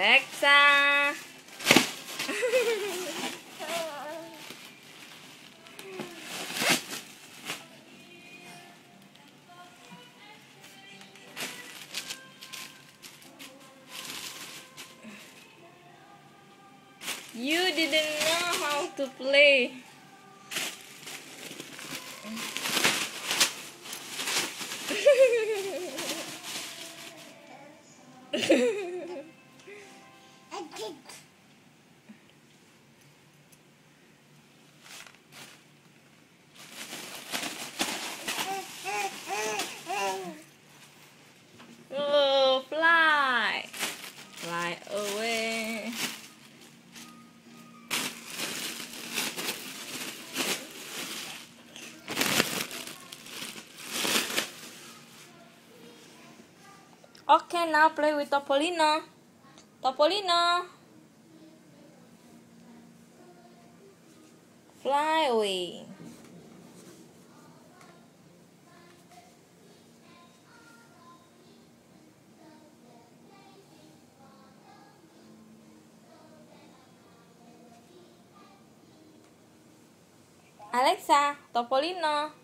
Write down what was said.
Alexa. you didn't know how to play. oh, fly. Fly away. Okay, now play with Topolino. Topolino. Fly away. Alexa, Topolino.